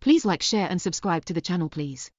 Please like share and subscribe to the channel please.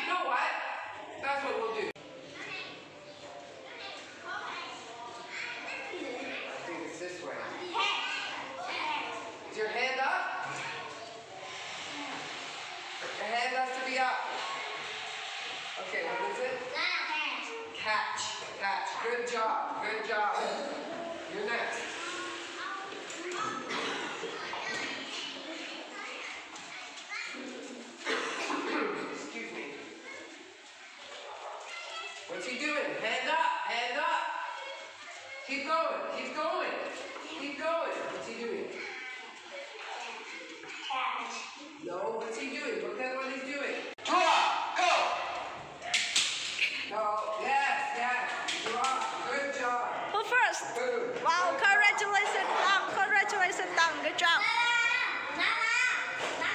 you know what? That's what we'll do. Is your hand up? Your hand has to be up. Okay, what is it? Catch. Catch. Good job. Good job. You're next. Keep going, keep going, keep going. What's he doing? Catch. No, what's he doing? Look at what he's doing. Draw, go! No, yes, yes, draw, good job. Who first? Good. Wow, congratulations, Tom, congratulations, Tom, good job. Nana, Nana, Nana.